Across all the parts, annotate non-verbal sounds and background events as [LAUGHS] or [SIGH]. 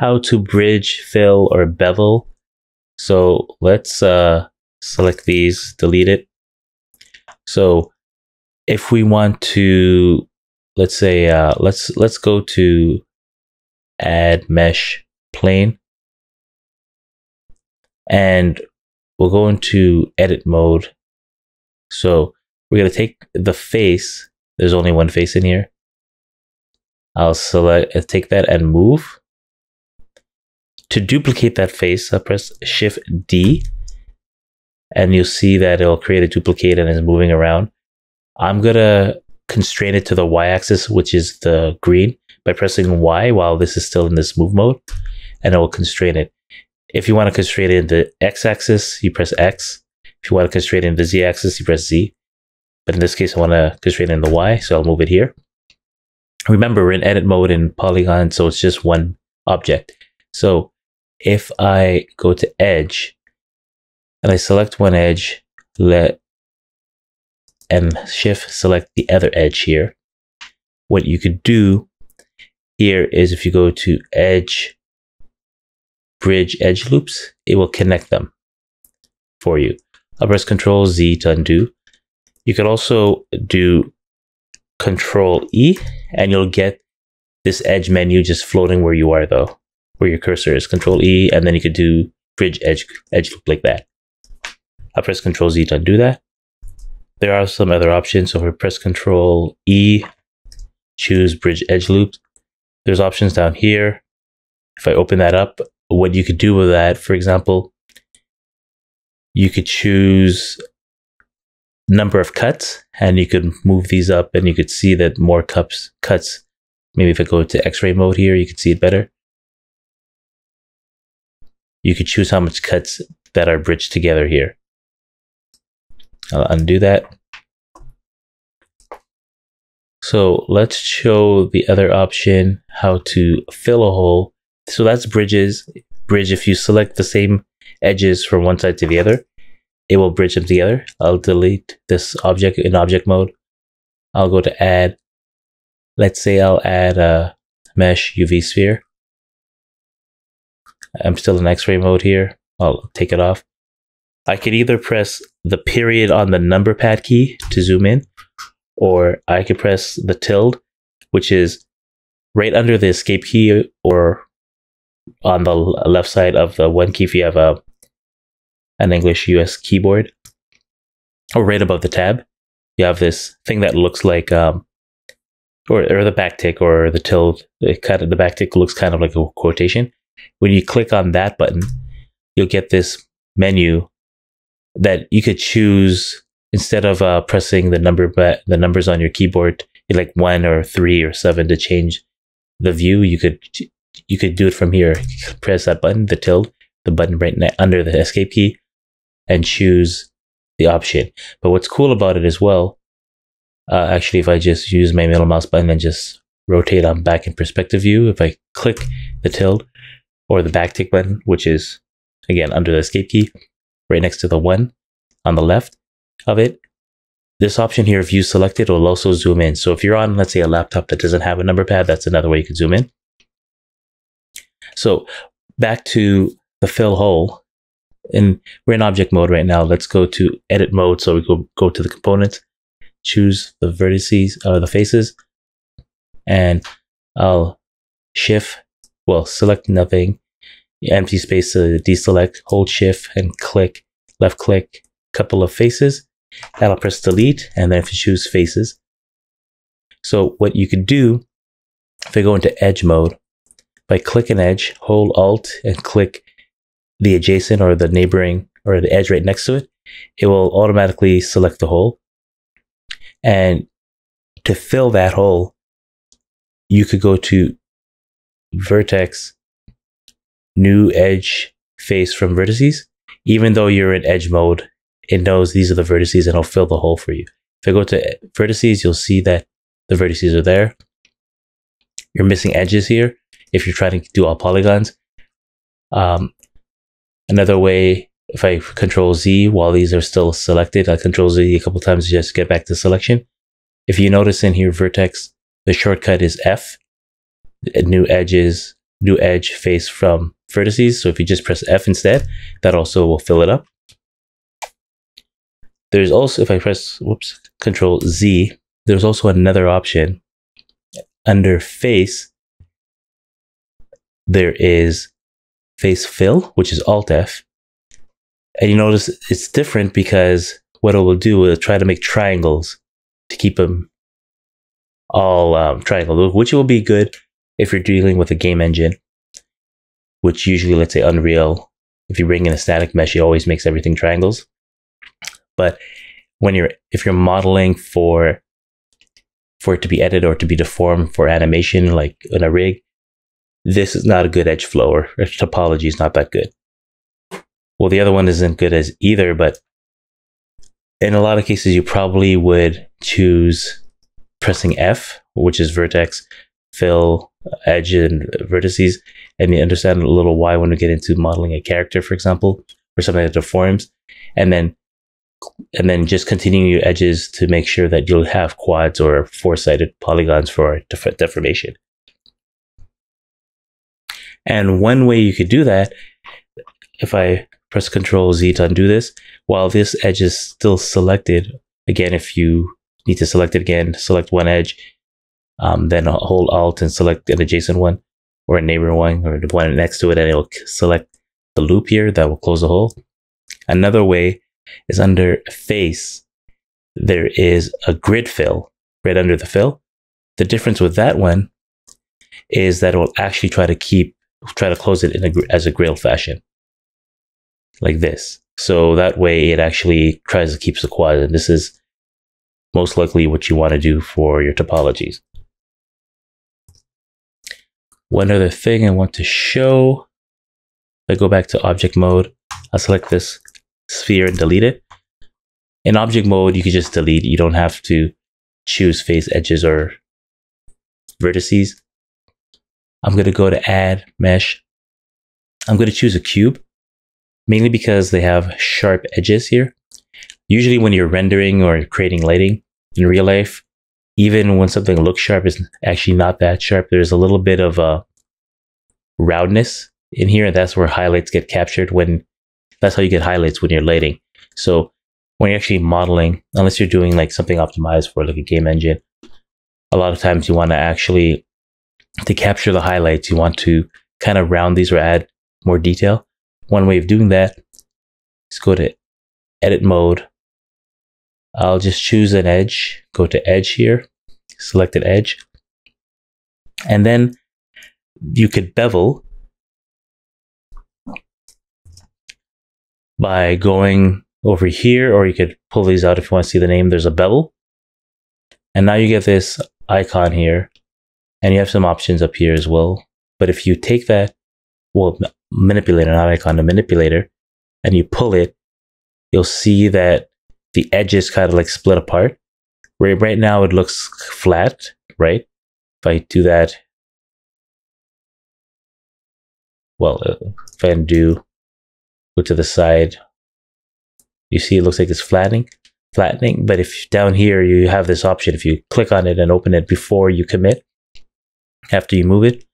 how to bridge, fill, or bevel. So let's uh, select these, delete it. So if we want to, let's say, uh, let's let's go to add mesh plane, and we'll go into edit mode. So we're gonna take the face. There's only one face in here. I'll select, uh, take that and move. To duplicate that face, I'll press Shift D, and you'll see that it'll create a duplicate and is moving around. I'm gonna constrain it to the y-axis, which is the green, by pressing Y while this is still in this move mode, and it will constrain it. If you want to constrain it in the x-axis, you press X. If you want to constrain it in the z-axis, you press Z. But in this case, I want to constrain it in the Y, so I'll move it here. Remember, we're in edit mode in Polygon, so it's just one object. So if I go to edge and I select one edge, let and shift select the other edge here. What you could do here is if you go to edge, bridge edge loops, it will connect them for you. I'll press Control Z to undo. You could also do Control E and you'll get this edge menu just floating where you are though, where your cursor is. Control E and then you could do bridge edge edge loop like that. I'll press Control Z to undo that. There are some other options. So if we press Control E, choose bridge edge loops, there's options down here. If I open that up, what you could do with that, for example, you could choose number of cuts and you could move these up and you could see that more cups cuts maybe if I go to x-ray mode here you can see it better you could choose how much cuts that are bridged together here I'll undo that so let's show the other option how to fill a hole so that's bridges bridge if you select the same edges from one side to the other it will bridge them together. I'll delete this object in object mode. I'll go to add. Let's say I'll add a mesh UV sphere. I'm still in x-ray mode here. I'll take it off. I could either press the period on the number pad key to zoom in, or I could press the tilde, which is right under the escape key or on the left side of the one key if you have a an English US keyboard. Or right above the tab, you have this thing that looks like, um, or, or the backtick or the tilde. It kind of, the backtick looks kind of like a quotation. When you click on that button, you'll get this menu that you could choose instead of uh, pressing the number but the numbers on your keyboard like one or three or seven to change the view you could you could do it from here press that button the tilde the button right under the escape key and choose the option. But what's cool about it as well, uh, actually, if I just use my middle mouse button and just rotate on back in perspective view, if I click the tilde or the backtick button, which is again under the escape key, right next to the one on the left of it, this option here, view selected, will also zoom in. So if you're on, let's say, a laptop that doesn't have a number pad, that's another way you can zoom in. So back to the fill hole and we're in object mode right now. Let's go to edit mode. So we go, go to the components, choose the vertices or uh, the faces, and I'll shift, well, select nothing, empty space to deselect, hold shift and click, left click, couple of faces, and I'll press delete, and then if you choose faces. So what you could do, if I go into edge mode, by click an edge, hold alt and click the adjacent or the neighboring or the edge right next to it, it will automatically select the hole. And to fill that hole, you could go to vertex, new edge face from vertices. Even though you're in edge mode, it knows these are the vertices and it'll fill the hole for you. If I go to vertices, you'll see that the vertices are there. You're missing edges here if you're trying to do all polygons. Um, Another way, if I control Z while these are still selected, I control Z a couple times just get back to selection. If you notice in here, vertex, the shortcut is F. New edges new edge face from vertices. So if you just press F instead, that also will fill it up. There's also, if I press, whoops, Control Z, there's also another option under face. There is face fill, which is Alt F. And you notice it's different because what it will do is try to make triangles to keep them all um, triangles, which will be good if you're dealing with a game engine, which usually, let's say Unreal, if you bring in a static mesh, it always makes everything triangles. But when you're if you're modeling for for it to be edited or to be deformed for animation, like in a rig, this is not a good edge flow or [LAUGHS] topology is not that good. Well, the other one isn't good as either, but in a lot of cases, you probably would choose pressing F, which is vertex, fill, edge, and vertices, and you understand a little why when we get into modeling a character, for example, or something that deforms, and then and then just continuing your edges to make sure that you'll have quads or four-sided polygons for def- deformation. And one way you could do that, if I press Control Z to undo this, while this edge is still selected, again, if you need to select it again, select one edge, um, then hold Alt and select an adjacent one or a neighbor one or the one next to it, and it'll select the loop here that will close the hole. Another way is under face, there is a grid fill right under the fill. The difference with that one is that it will actually try to keep, try to close it in a, as a grill fashion, like this. So that way it actually tries to keep the quad. And this is most likely what you want to do for your topologies. One other thing I want to show, I go back to object mode, I'll select this sphere and delete it. In object mode, you can just delete. You don't have to choose face edges or vertices. I'm going to go to add mesh. I'm going to choose a cube, mainly because they have sharp edges here. Usually when you're rendering or creating lighting in real life, even when something looks sharp, it's actually not that sharp. There's a little bit of a roundness in here. And that's where highlights get captured when that's how you get highlights when you're lighting. So when you're actually modeling, unless you're doing like something optimized for like a game engine, a lot of times you want to actually to capture the highlights, you want to kind of round these or add more detail. One way of doing that is go to edit mode. I'll just choose an edge, go to edge here, select an edge. And then you could bevel by going over here, or you could pull these out if you want to see the name. There's a bevel. And now you get this icon here, and you have some options up here as well. But if you take that, well, manipulator, not icon, the manipulator, and you pull it, you'll see that the edges kind of like split apart. Right, right now it looks flat, right? If I do that, well, uh, if I undo go to the side, you see it looks like it's flattening, flattening. But if down here you have this option, if you click on it and open it before you commit, after you move it,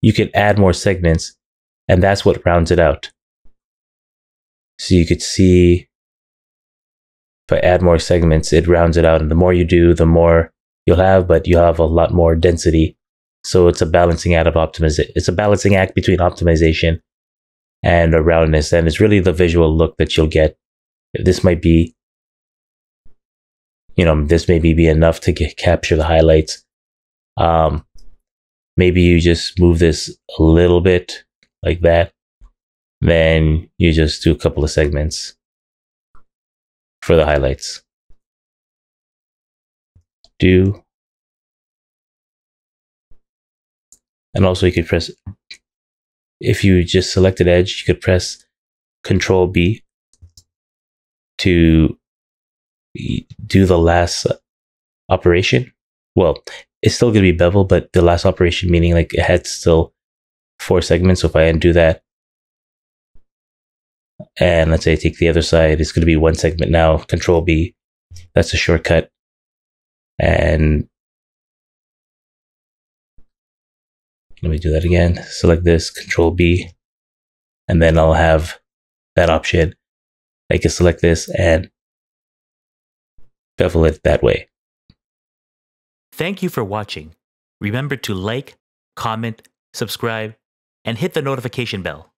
you can add more segments and that's what rounds it out. So you could see if I add more segments, it rounds it out. And the more you do, the more you'll have, but you have a lot more density. So it's a balancing act of optimization. It's a balancing act between optimization and a roundness. And it's really the visual look that you'll get. This might be, you know, this maybe be enough to get, capture the highlights. Um, maybe you just move this a little bit like that. Then you just do a couple of segments for the highlights. Do. And also you could press if you just selected edge, you could press Control B to do the last operation. Well, it's still going to be bevel, but the last operation meaning like it had still four segments. So if I undo that, and let's say I take the other side, it's going to be one segment now. Control B, that's a shortcut. And let me do that again. Select this, Control B, and then I'll have that option. I can select this and bevel it that way. Thank you for watching. Remember to like, comment, subscribe, and hit the notification bell.